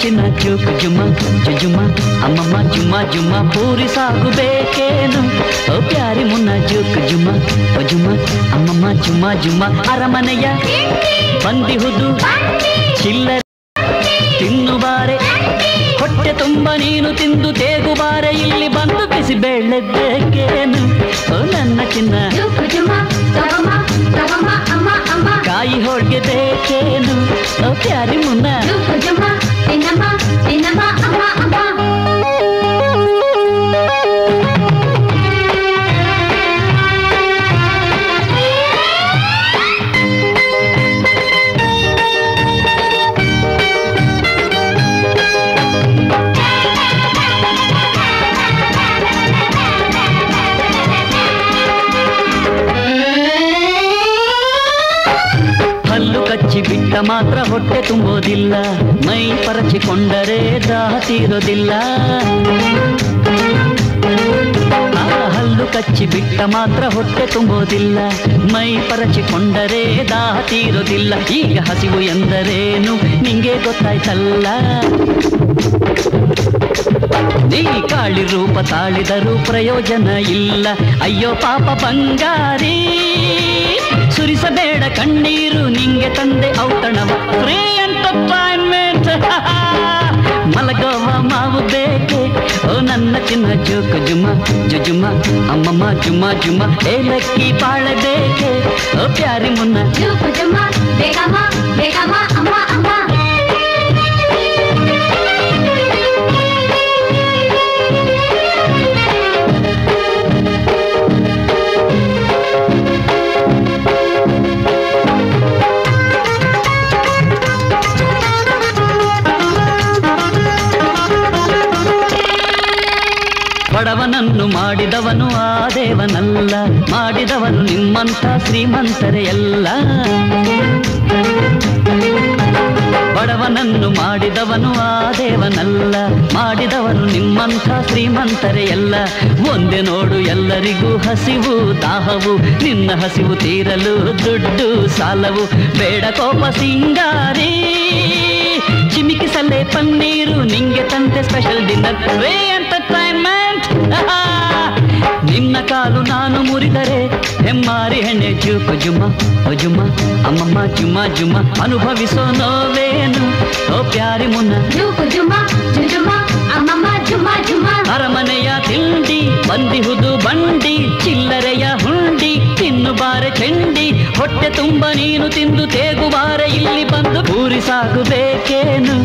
ಚಿನ್ನ ಜುಕ್ ಜುಮ ಜುಜುಮ ಅಮ್ಮಮ್ಮ ಜುಮ್ಮ ಜುಮ್ಮ ಪೂರಿ ಸಾಗು ಬೇಕೇನು? ಓ ಪ್ಯಾರಿ ಮುನ್ನ ಜುಕ್ ಜುಮ ಓ ಜುಮ ಅಮ್ಮಮ್ಮ ಜುಮ್ಮ ಜುಮ್ಮ ಅರಮನೆಯ ಬಂದಿಹುದು ಚಿಲ್ಲರೆ ತುಂಬ ನೀನು ತಿಂದು ತೇಗು ಬಾರೆ ಇಲ್ಲಿ ಬಂದು ಬಿಸಿ ಬೇಳೆ ಬೇಕೇನು ಓ ನನ್ನ ಚಿನ್ನ. ಕಾಯಿ ಹೋಳ್ಗೆ ಬೇಕೇನು? ಓ ಪ್ಯಾರಿ ಮುನ್ನ. ಮಾತ್ರ ಹೊಟ್ಟೆ ತುಂಬೋದಿಲ್ಲ. ಮೈ ಪರಚಿಕೊಂಡರೆ ದಾಹ ತೀರೋದಿಲ್ಲ ಕಚ್ಚಿ ಬಿಟ್ಟ ಮಾತ್ರ ಹೊಟ್ಟೆ ತುಂಬೋದಿಲ್ಲ. ಮೈ ಪರಚಿಕೊಂಡರೆ ದಾಹ ತೀರೋದಿಲ್ಲ. ಈಗ ಹಸಿವು ಎಂದರೇನು? ನಿಂಗೆ ಗೊತ್ತಾಯ್ತಲ್ಲ. ನೀ ಕಾಳಿ ರೂಪ ತಾಳಿದರೂ ಪ್ರಯೋಜನ ಇಲ್ಲ. ಅಯ್ಯೋ ಪಾಪ ಬಂಗಾರಿ. ಸುರಿಸಬೇಡ ಕಣ್ಣೀರು. ನಿಂಗೆ ತಂದೆ ಔತಣವ. ಫ್ರೀ ಅಂತ ಬೇಕೆ ಓ ನನ್ನ ಚಿನ್ನ ಜೋಕ ಜುಮ ಜುಜುಮ ಅಮ್ಮಮ್ಮ ಜುಮ ಜುಮ ಏಲಕ್ಕಿ ಬಾಳೆ ಬೇಕೆ ಓ ಪ್ಯಾರಿ ಮುನ್ನ ಜುಕ್ ಜುಮ ಬೇಗಮ್ಮ ಬೇಗಮ್ಮ ಅಮ್ಮ ಅಮ್ಮ ಬಡವನನ್ನು ಮಾಡಿದವನು ಆ ದೇವನಲ್ಲ. ಮಾಡಿದವನು ನಿಮ್ಮಂತ ಶ್ರೀಮಂತರೇ ಎಲ್ಲ ಬಡವನನ್ನು ಮಾಡಿದವನು ಆ ದೇವನಲ್ಲ. ಮಾಡಿದವನು ನಿಮ್ಮಂಥ ಶ್ರೀಮಂತರೇ ಎಲ್ಲ ಮುಂದೆ ನೋಡು ಎಲ್ಲರಿಗೂ ಹಸಿವು, ದಾಹವು, ನಿನ್ನ ಹಸಿವು ತೀರಲು ದುಡ್ಡು, ಸಾಲವು, ಬೇಡ ಕೋಪ ಸಿಂಗಾರಿ. ಚಿಮಿಕಿಸಲೇ ಪನ್ನೀರು, ನಿಂಗೆ ತಂತೆ ಸ್ಪೆಷಲ್ ಡಿನ್ನರ್ ಅಂತ ಎಂಟರ್ಟೈನ್ಮೆಂಟ್ ನಿನ್ನ ಕಾಲು ನಾನು ಮುರಿದರೆ ಹೆಮ್ಮಾರಿ ಹೆಣ್ಣೆ ಜುಮ ಜುಮ ಓ ಜುಮ ಅಮ್ಮಮ್ಮ ಜುಮ ಜುಮ ಅನುಭವಿಸೋ ನೋವೇನು? ಓ ಪ್ಯಾರಿ ಮುನ್ನ. ಅರಮನೆಯ ತಿಂಡಿ ಬಂದಿಹುದು ಬಂಡಿ ಚಿಲ್ಲರೆಯ ಹುಂಡಿ ತಿನ್ನು ಬಾರೆ ಚೆಂಡಿ ಹೊಟ್ಟೆ ತುಂಬ ನೀನು ತಿಂದು ತೇಗು ಬಾರೆ ಇಲ್ಲಿ ಬಂದು ಪೂರಿ ಸಾಕು ಬೇಕೇನು?